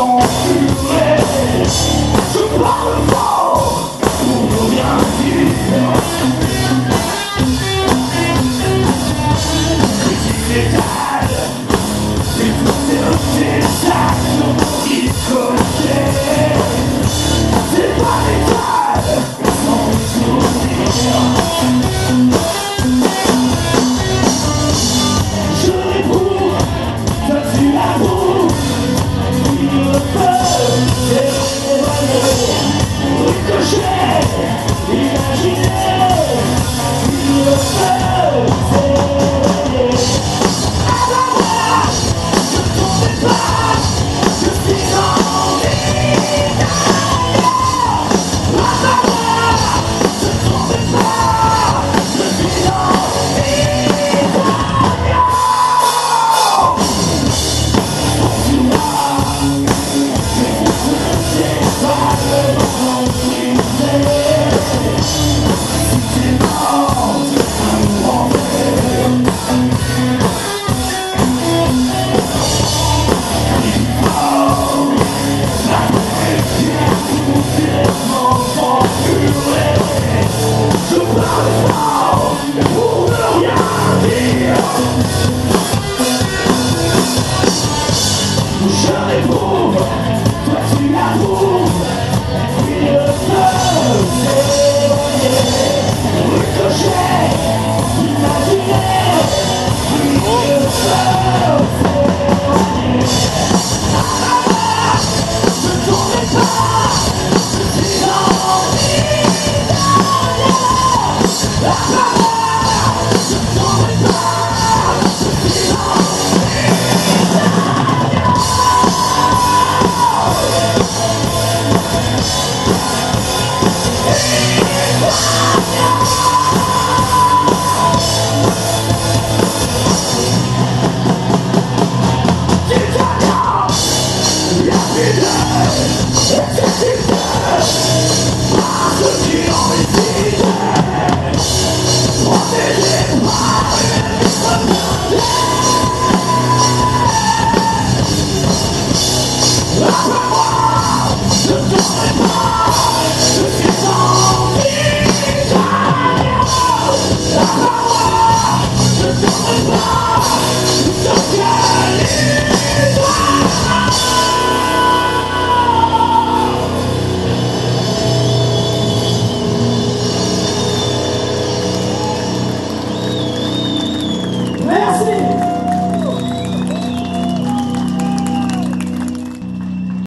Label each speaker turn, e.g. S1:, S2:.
S1: song. Oh, Yeah.